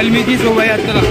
الميديز هو يا ترى